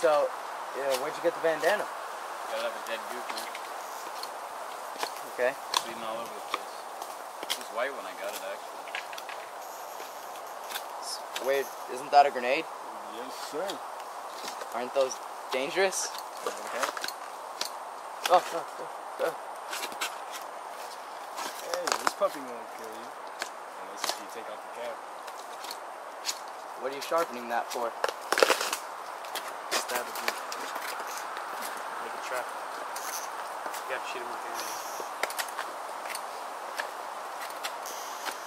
so, yeah, where'd you get the bandana? Gotta have a dead man. Okay. Bleeding all over the place. It was white when I got it, actually. Wait, isn't that a grenade? Yes, sir. Aren't those dangerous? Okay. Oh, oh, oh, oh. Hey, this puppy won't kill you. Unless you take off the cap. What are you sharpening that for? You gotta shoot him with your hand.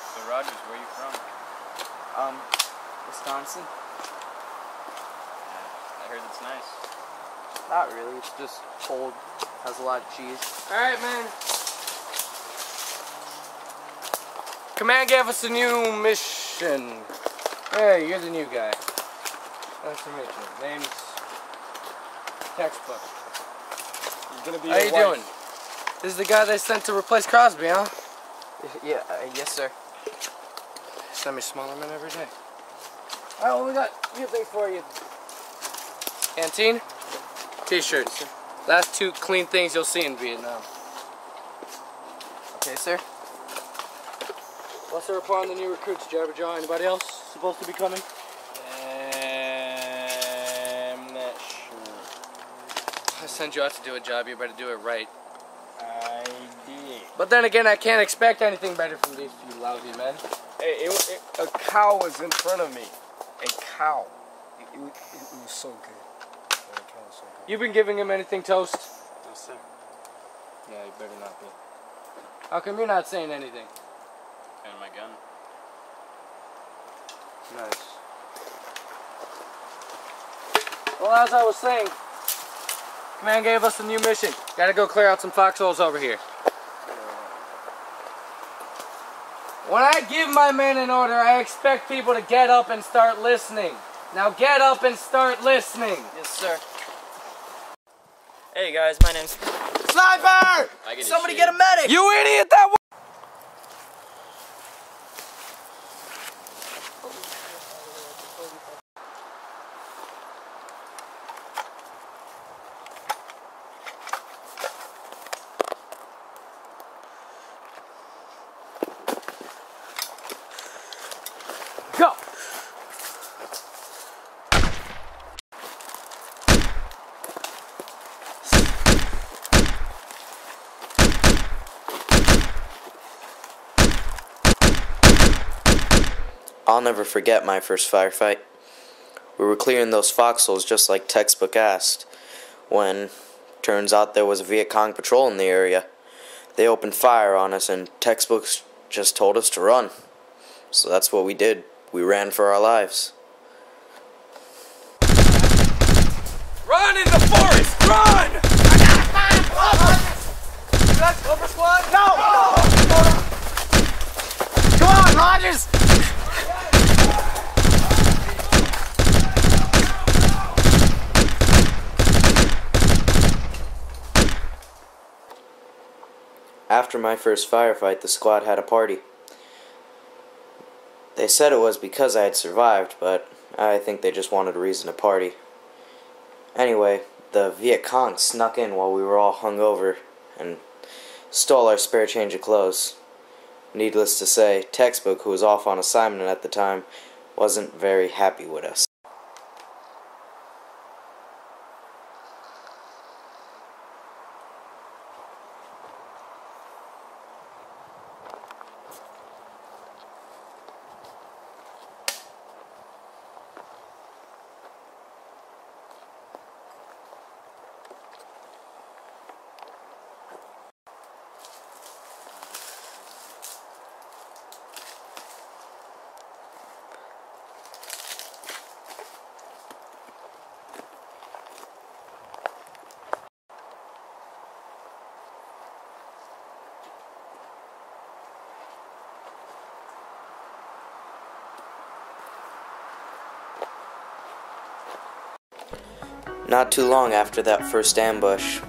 So, Rogers, where are you from? Um, Wisconsin? I heard it's nice. Not really. It's just cold. Has a lot of cheese. Alright, man. Command gave us a new mission. Hey, you're the new guy. Nice to meet you. Name's Textbook. He's gonna be How your you wife. doing? This is the guy they sent to replace Crosby, huh? Yeah, uh, yes, sir. Send me smaller men every day. Alright, well, we got a few things for you. Canteen, t-shirts. Last two clean things you'll see in Vietnam. Okay, sir. What's the report on the new recruits, Jabberjaw? Anybody else supposed to be coming? I'm not sure. I sent you out to do a job, you better do it right. I did. But then again, I can't expect anything better from these few lousy men. Hey, it, it, a cow was in front of me. A cow. It, it, it, it was so good. Cow was so good. You've been giving him anything, Toast? Yes, sir. Yeah, you better not be. How come you're not saying anything? And my gun. Nice. Well, as I was saying, Command gave us a new mission. Gotta go clear out some foxholes over here. When I give my men an order, I expect people to get up and start listening. Now get up and start listening. Yes, sir. Hey guys, my name's Sniper! Somebody a get a medic! You idiot! That I'll never forget my first firefight. We were clearing those foxholes just like textbook asked, when turns out there was a Viet Cong patrol in the area. They opened fire on us and textbooks just told us to run. So that's what we did. We ran for our lives. Run in the forest! Run! Come on, Rogers! After my first firefight, the squad had a party. They said it was because I had survived, but I think they just wanted a reason to party. Anyway, the Viet Cong snuck in while we were all hungover and stole our spare change of clothes. Needless to say, Textbook, who was off on assignment at the time, wasn't very happy with us. Not too long after that first ambush,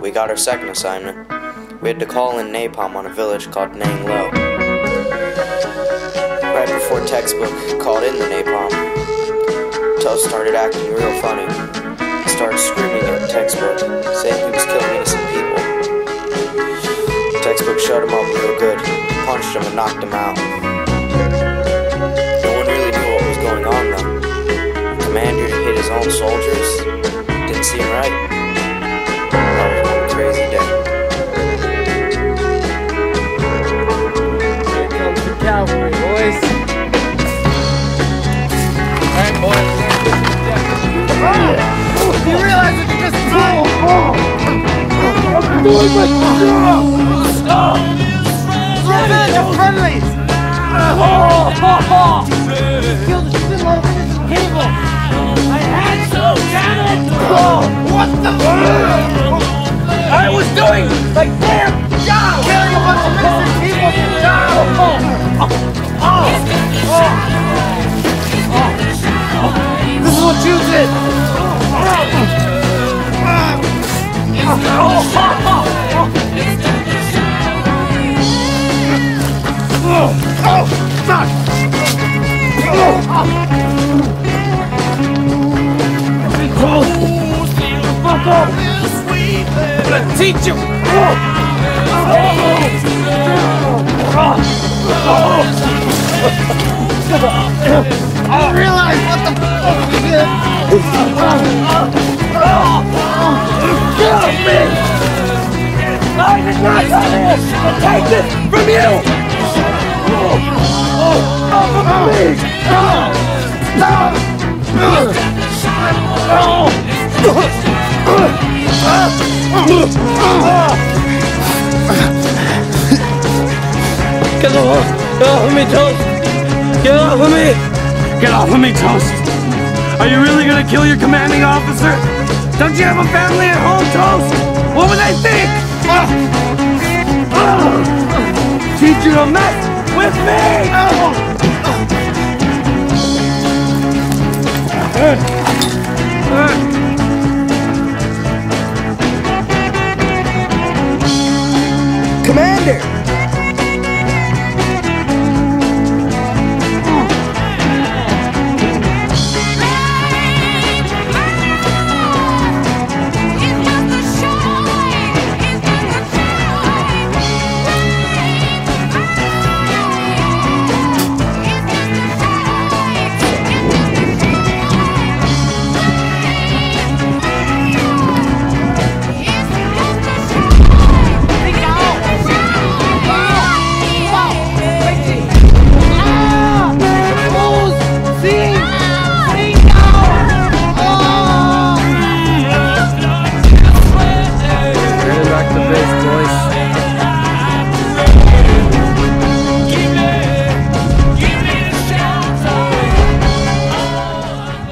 we got our second assignment. We had to call in napalm on a village called Nang Lo. Right before textbook called in the napalm, Tuff started acting real funny. He started screaming at textbook, saying he was killing innocent people. Textbook shut him up real good, punched him and knocked him out. No one really knew what was going on though. The commander hit his own soldiers. Didn't seem right. That was one crazy day. Here comes the cavalry, boys. Alright, boys. You realize that you just oh, oh. Revenge of friendlies! Oh. Killed the shit out of this What the I was doing my damn job! Killing a bunch of innocent people! Job! This is what you did! Oh, oh, oh, Teach you! I realize what the fuck we did! Me! I did not do this! Take this from you! Off of me! No! Get off! Get off of me, Toast! Get off of me! Get off of me, Toast! Are you really gonna kill your commanding officer? Don't you have a family at home, Toast? What would they think? Ah! Ah! Teach you to mess with me!